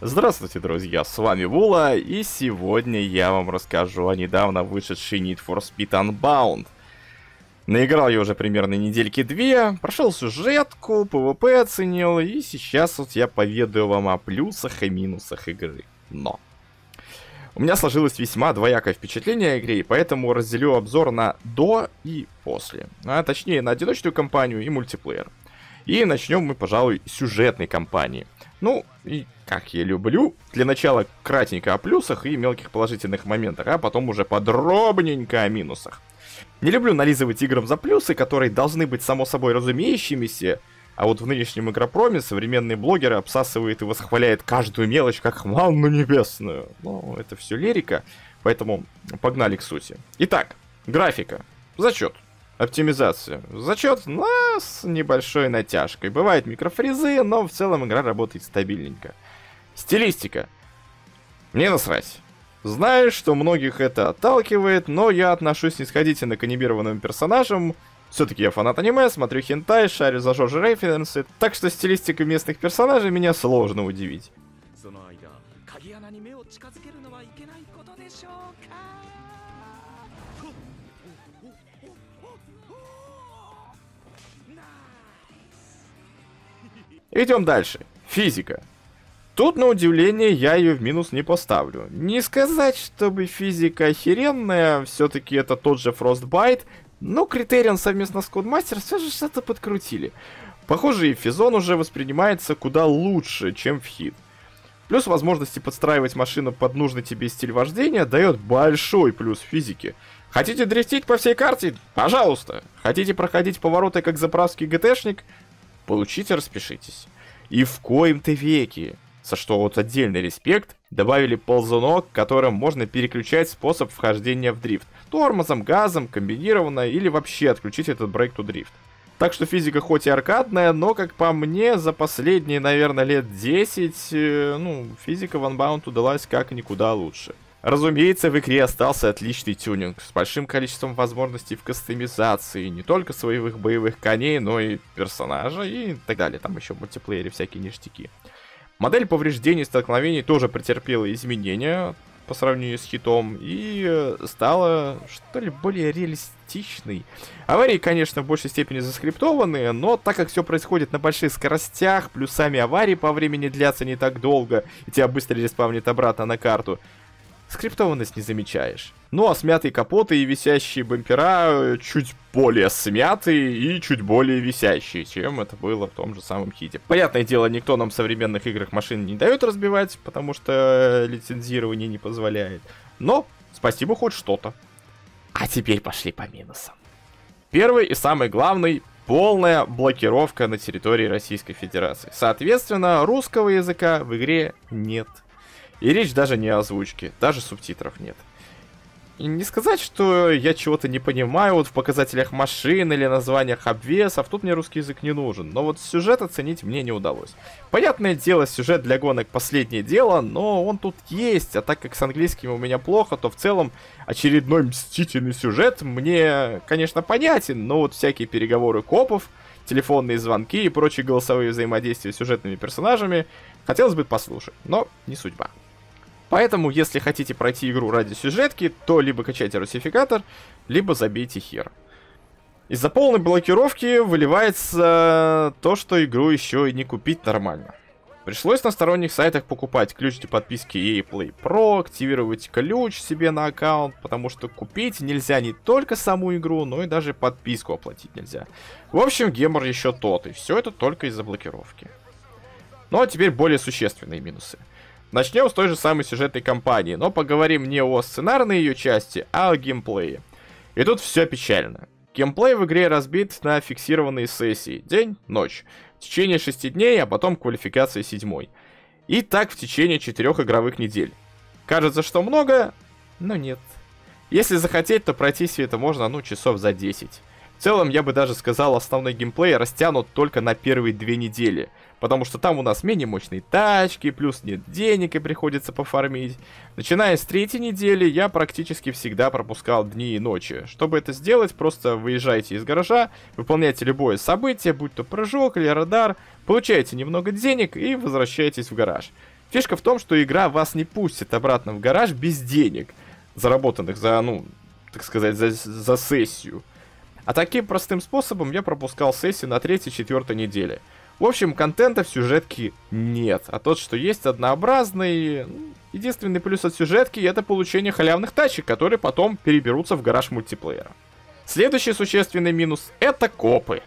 Здравствуйте, друзья, с вами Вула, и сегодня я вам расскажу о недавно вышедшей Need for Speed Unbound. Наиграл я уже примерно недельки две, прошел сюжетку, PvP оценил, и сейчас вот я поведаю вам о плюсах и минусах игры. Но... У меня сложилось весьма двоякое впечатление о игре, и поэтому разделю обзор на до и после. А точнее, на одиночную кампанию и мультиплеер. И начнем мы, пожалуй, с сюжетной кампании. Ну, и как я люблю, для начала кратенько о плюсах и мелких положительных моментах, а потом уже подробненько о минусах. Не люблю нализывать играм за плюсы, которые должны быть само собой разумеющимися, а вот в нынешнем игропроме современные блогеры обсасывают и восхваляют каждую мелочь как манну небесную. Ну, это все лирика, поэтому погнали к сути. Итак, графика. Зачет. Оптимизация. Зачет, с небольшой натяжкой. Бывают микрофрезы, но в целом игра работает стабильненько. Стилистика. Мне насрать. Знаю, что многих это отталкивает, но я отношусь снисходительно к анимированным персонажам. Все-таки я фанат аниме, смотрю хентай, шарю за Жожи референсы, так что стилистика местных персонажей меня сложно удивить. Идем дальше. Физика. Тут, на удивление, я ее в минус не поставлю. Не сказать, чтобы физика охеренная, все-таки это тот же Frostbite, но Критерион совместно с Codemaster все же что-то подкрутили. Похоже, и Физон уже воспринимается куда лучше, чем в хит. Плюс возможности подстраивать машину под нужный тебе стиль вождения дает большой плюс физике. Хотите дрифтить по всей карте? Пожалуйста. Хотите проходить повороты как заправский ГТшник? Получите, распишитесь. И в коем-то веке за что вот отдельный респект, добавили ползунок, которым можно переключать способ вхождения в дрифт. Тормозом, газом, комбинированно или вообще отключить этот брейк to дрифт. Так что физика хоть и аркадная, но, как по мне, за последние, наверное, лет 10, э, ну, физика в Unbound удалась как никуда лучше. Разумеется, в игре остался отличный тюнинг, с большим количеством возможностей в кастомизации, не только своих боевых коней, но и персонажа и так далее, там еще в мультиплеере всякие ништяки. Модель повреждений и столкновений тоже претерпела изменения по сравнению с хитом и э, стала, что ли, более реалистичной. Аварии, конечно, в большей степени заскриптованные, но так как все происходит на больших скоростях, плюс сами аварии по времени длятся не так долго, и тебя быстро респавнит обратно на карту, скриптованность не замечаешь. Ну а смятые капоты и висящие бампера э, чуть более смятые и чуть более висящие, чем это было в том же самом хите. Понятное дело, никто нам в современных играх машин не дает разбивать, потому что лицензирование не позволяет. Но спасибо хоть что-то. А теперь пошли по минусам. Первый и самый главный полная блокировка на территории Российской Федерации. Соответственно, русского языка в игре нет. И речь даже не о озвучке, даже субтитров нет. И не сказать, что я чего-то не понимаю вот в показателях машин или названиях обвесов, тут мне русский язык не нужен, но вот сюжет оценить мне не удалось. Понятное дело, сюжет для гонок последнее дело, но он тут есть, а так как с английским у меня плохо, то в целом очередной мстительный сюжет мне, конечно, понятен, но вот всякие переговоры копов, телефонные звонки и прочие голосовые взаимодействия с сюжетными персонажами хотелось бы послушать, но не судьба. Поэтому, если хотите пройти игру ради сюжетки, то либо качайте русификатор, либо забейте хер. Из-за полной блокировки выливается то, что игру еще и не купить нормально. Пришлось на сторонних сайтах покупать ключ для подписки EA Play Pro, активировать ключ себе на аккаунт, потому что купить нельзя не только саму игру, но и даже подписку оплатить нельзя. В общем, гемор еще тот, и все это только из-за блокировки. Ну а теперь более существенные минусы. Начнем с той же самой сюжетной кампании, но поговорим не о сценарной ее части, а о геймплее. И тут все печально. Геймплей в игре разбит на фиксированные сессии. День, ночь. В течение 6 дней, а потом квалификация седьмой. И так в течение 4 игровых недель. Кажется, что много, но нет. Если захотеть, то пройти все это можно, ну, часов за 10. В целом, я бы даже сказал, основной геймплей растянут только на первые две недели. Потому что там у нас менее мощные тачки, плюс нет денег и приходится пофармить. Начиная с третьей недели, я практически всегда пропускал дни и ночи. Чтобы это сделать, просто выезжайте из гаража, выполняйте любое событие, будь то прыжок или радар, получаете немного денег и возвращаетесь в гараж. Фишка в том, что игра вас не пустит обратно в гараж без денег, заработанных за, ну, так сказать, за, за сессию. А таким простым способом я пропускал сессию на третьей-четвертой неделе. В общем, контента в сюжетке нет, а тот, что есть, однообразный. Единственный плюс от сюжетки это получение халявных тачек, которые потом переберутся в гараж мультиплеера. Следующий существенный минус это копы.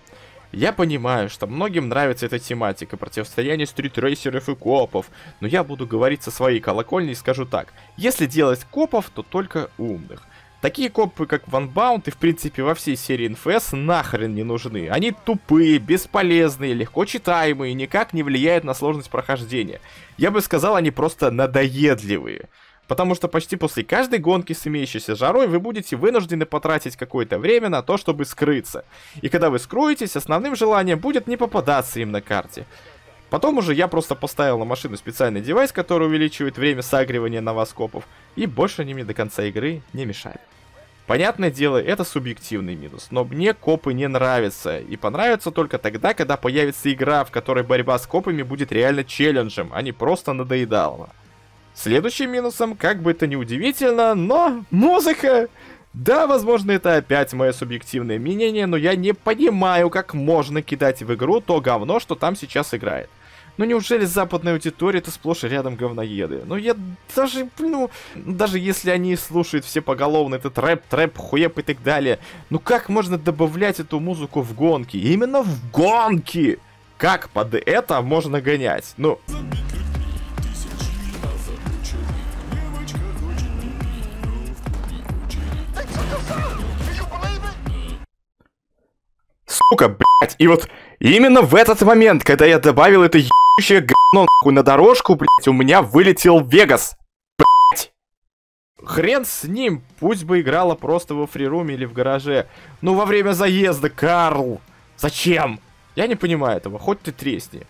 Я понимаю, что многим нравится эта тематика, противостояние стритрейсеров и копов, но я буду говорить со своей колокольни и скажу так. Если делать копов, то только умных. Такие копы, как Ван Баунд и, в принципе, во всей серии НФС нахрен не нужны. Они тупые, бесполезные, легко читаемые, никак не влияют на сложность прохождения. Я бы сказал, они просто надоедливые. Потому что почти после каждой гонки с имеющейся жарой вы будете вынуждены потратить какое-то время на то, чтобы скрыться. И когда вы скроетесь, основным желанием будет не попадаться им на карте. Потом уже я просто поставил на машину специальный девайс, который увеличивает время сагривания новоскопов, и больше они мне до конца игры не мешают. Понятное дело, это субъективный минус, но мне копы не нравятся, и понравятся только тогда, когда появится игра, в которой борьба с копами будет реально челленджем, а не просто надоедалово. Следующим минусом, как бы это ни удивительно, но музыка! Да, возможно, это опять мое субъективное мнение, но я не понимаю, как можно кидать в игру то говно, что там сейчас играет. Ну неужели западная аудитория это сплошь и рядом говноеды? Ну я даже, ну, даже если они слушают все поголовно этот рэп, трэп, хуеп и так далее, ну как можно добавлять эту музыку в гонки? Именно в гонки! Как под это можно гонять? Ну... Сука, блять, и вот именно в этот момент, когда я добавил это ебучее говно нахуй на дорожку, блять, у меня вылетел Вегас. Блять. Хрен с ним, пусть бы играла просто во фрируме или в гараже. Ну, во время заезда, Карл! Зачем? Я не понимаю этого, хоть ты тресни.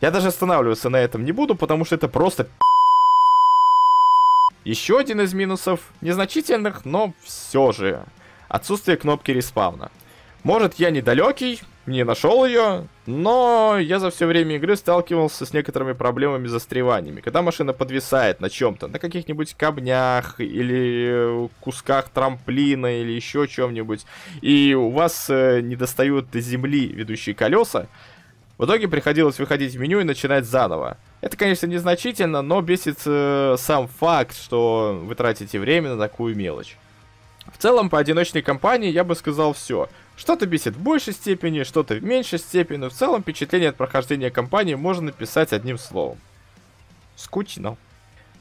Я даже останавливаться на этом не буду, потому что это просто Еще один из минусов, незначительных, но все же. Отсутствие кнопки респауна. Может, я недалекий, не нашел ее, но я за все время игры сталкивался с некоторыми проблемами застреваниями. Когда машина подвисает на чем-то, на каких-нибудь камнях или кусках трамплина или еще чем-нибудь, и у вас э, не достают до земли ведущие колеса, в итоге приходилось выходить в меню и начинать заново. Это, конечно, незначительно, но бесит э, сам факт, что вы тратите время на такую мелочь. В целом, по одиночной кампании я бы сказал все. Что-то бесит в большей степени, что-то в меньшей степени, но в целом впечатление от прохождения кампании можно написать одним словом. Скучно.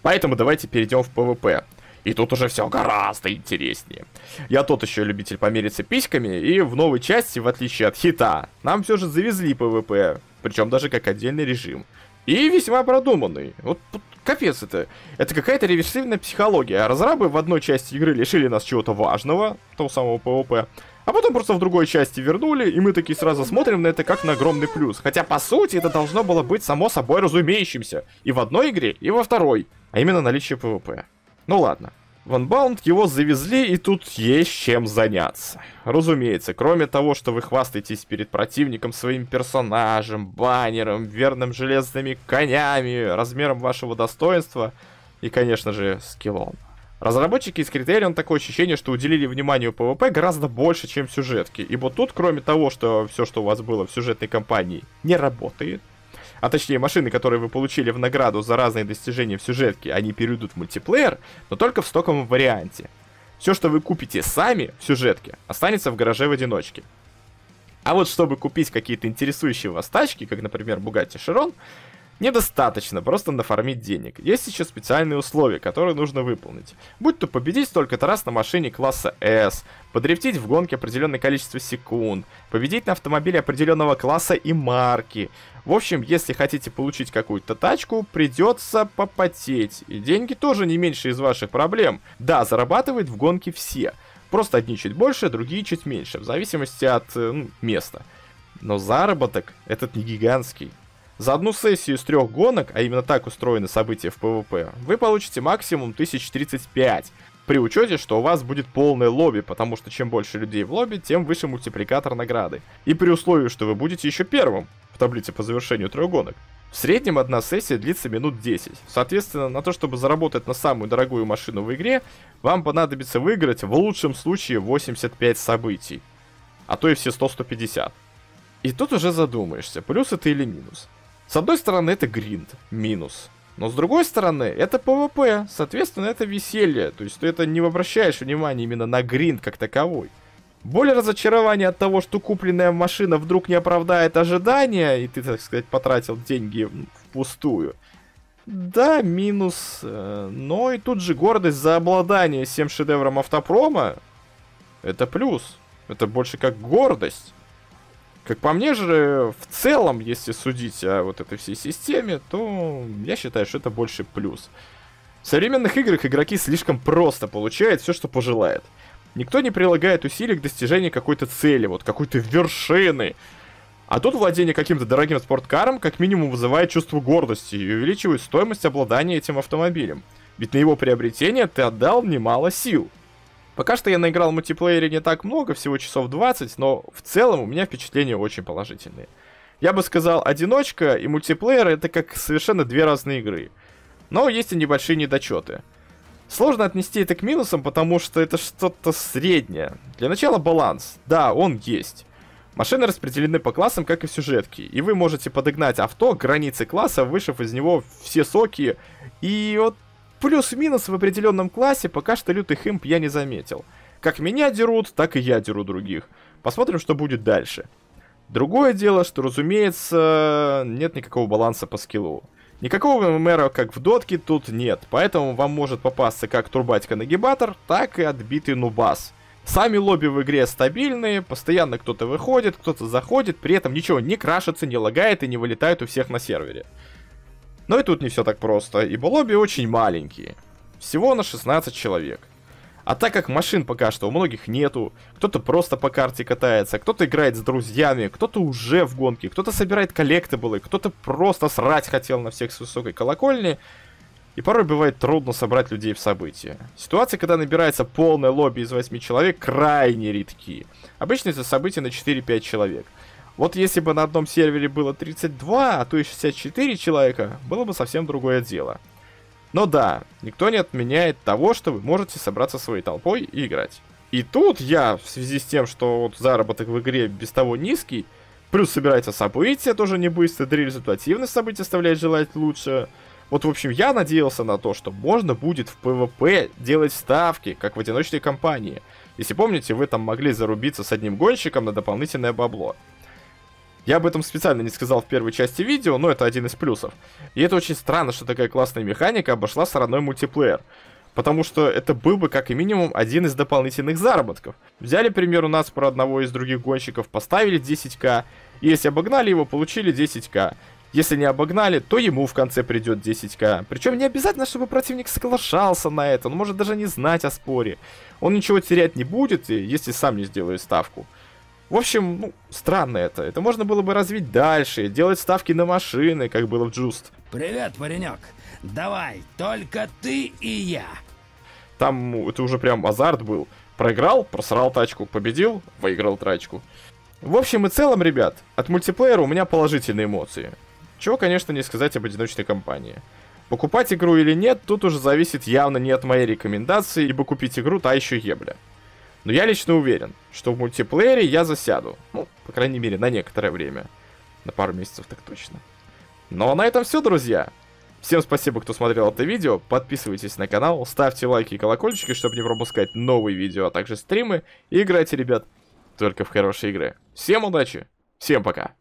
Поэтому давайте перейдем в PvP. И тут уже все гораздо интереснее. Я тот еще любитель помериться письками, и в новой части, в отличие от хита, нам все же завезли PvP, причем даже как отдельный режим. И весьма продуманный. Вот капец это. Это какая-то реверсивная психология. Разрабы в одной части игры лишили нас чего-то важного, того самого PvP, а потом просто в другой части вернули, и мы такие сразу смотрим на это как на огромный плюс. Хотя, по сути, это должно было быть само собой разумеющимся. И в одной игре, и во второй. А именно наличие PvP. Ну ладно. Ванбаунд его завезли, и тут есть чем заняться. Разумеется, кроме того, что вы хвастаетесь перед противником своим персонажем, баннером, верным железными конями, размером вашего достоинства и, конечно же, скиллом. Разработчики из Criterion такое ощущение, что уделили вниманию PvP гораздо больше, чем сюжетки. Ибо тут, кроме того, что все, что у вас было в сюжетной кампании, не работает, а точнее машины, которые вы получили в награду за разные достижения в сюжетке, они перейдут в мультиплеер, но только в стоковом варианте. Все, что вы купите сами в сюжетке, останется в гараже в одиночке. А вот чтобы купить какие-то интересующие вас тачки, как, например, Bugatti Chiron, недостаточно просто нафармить денег. Есть еще специальные условия, которые нужно выполнить. Будь то победить столько-то раз на машине класса S, подрифтить в гонке определенное количество секунд, победить на автомобиле определенного класса и марки. В общем, если хотите получить какую-то тачку, придется попотеть. И деньги тоже не меньше из ваших проблем. Да, зарабатывают в гонке все. Просто одни чуть больше, другие чуть меньше, в зависимости от э, ну, места. Но заработок этот не гигантский. За одну сессию из трех гонок, а именно так устроены события в PvP, вы получите максимум 1035, при учете, что у вас будет полное лобби, потому что чем больше людей в лобби, тем выше мультипликатор награды. И при условии, что вы будете еще первым в таблице по завершению трех гонок. В среднем одна сессия длится минут 10. Соответственно, на то, чтобы заработать на самую дорогую машину в игре, вам понадобится выиграть в лучшем случае 85 событий. А то и все 100-150. И тут уже задумаешься, плюс это или минус. С одной стороны, это гринд, минус. Но с другой стороны, это PvP, соответственно, это веселье. То есть ты это не обращаешь внимания именно на гринд как таковой. Более разочарование от того, что купленная машина вдруг не оправдает ожидания, и ты, так сказать, потратил деньги впустую. Да, минус. Э, но и тут же гордость за обладание всем шедевром автопрома. Это плюс. Это больше как гордость. Как по мне же, в целом, если судить о вот этой всей системе, то я считаю, что это больше плюс. В современных играх игроки слишком просто получают все, что пожелают. Никто не прилагает усилий к достижению какой-то цели, вот какой-то вершины. А тут владение каким-то дорогим спорткаром как минимум вызывает чувство гордости и увеличивает стоимость обладания этим автомобилем. Ведь на его приобретение ты отдал немало сил. Пока что я наиграл в мультиплеере не так много, всего часов 20, но в целом у меня впечатления очень положительные. Я бы сказал, одиночка и мультиплеер это как совершенно две разные игры. Но есть и небольшие недочеты. Сложно отнести это к минусам, потому что это что-то среднее. Для начала баланс. Да, он есть. Машины распределены по классам, как и в сюжетке, и вы можете подогнать авто к границе класса, вышив из него все соки, и вот Плюс-минус в определенном классе пока что лютых имп я не заметил. Как меня дерут, так и я деру других. Посмотрим, что будет дальше. Другое дело, что, разумеется, нет никакого баланса по скиллу. Никакого мэра, как в дотке, тут нет, поэтому вам может попасться как турбатька-нагибатор, так и отбитый нубас. Сами лобби в игре стабильные, постоянно кто-то выходит, кто-то заходит, при этом ничего не крашится, не лагает и не вылетает у всех на сервере. Но и тут не все так просто, ибо лобби очень маленькие. Всего на 16 человек. А так как машин пока что у многих нету, кто-то просто по карте катается, кто-то играет с друзьями, кто-то уже в гонке, кто-то собирает коллектаблы, кто-то просто срать хотел на всех с высокой колокольни, и порой бывает трудно собрать людей в события. Ситуация, когда набирается полное лобби из 8 человек, крайне редки. Обычно это события на 4-5 человек. Вот если бы на одном сервере было 32, а то и 64 человека, было бы совсем другое дело. Но да, никто не отменяет того, что вы можете собраться своей толпой и играть. И тут я, в связи с тем, что вот заработок в игре без того низкий, плюс собирается события тоже не быстро, да результативность событий оставляет желать лучше. Вот, в общем, я надеялся на то, что можно будет в PvP делать ставки, как в одиночной кампании. Если помните, вы там могли зарубиться с одним гонщиком на дополнительное бабло. Я об этом специально не сказал в первой части видео, но это один из плюсов. И это очень странно, что такая классная механика обошла стороной мультиплеер. Потому что это был бы как и минимум один из дополнительных заработков. Взяли пример у нас про одного из других гонщиков, поставили 10к, и если обогнали его, получили 10к. Если не обогнали, то ему в конце придет 10к. Причем не обязательно, чтобы противник соглашался на это, он может даже не знать о споре. Он ничего терять не будет, если сам не сделает ставку. В общем, ну, странно это. Это можно было бы развить дальше, делать ставки на машины, как было в Just. Привет, паренек. Давай, только ты и я. Там ну, это уже прям азарт был. Проиграл, просрал тачку, победил, выиграл тачку. В общем и целом, ребят, от мультиплеера у меня положительные эмоции. Чего, конечно, не сказать об одиночной компании. Покупать игру или нет, тут уже зависит явно не от моей рекомендации, ибо купить игру та еще ебля. Но я лично уверен, что в мультиплеере я засяду. Ну, по крайней мере, на некоторое время. На пару месяцев так точно. Ну а на этом все, друзья. Всем спасибо, кто смотрел это видео. Подписывайтесь на канал, ставьте лайки и колокольчики, чтобы не пропускать новые видео, а также стримы. И играйте, ребят, только в хорошие игры. Всем удачи, всем пока.